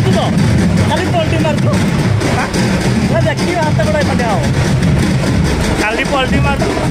মারছো তো খালি পোলট্রি মারছো হ্যাঁ দেখ কি হাতটা করে পাঠাও খালি পোলট্রি মারছো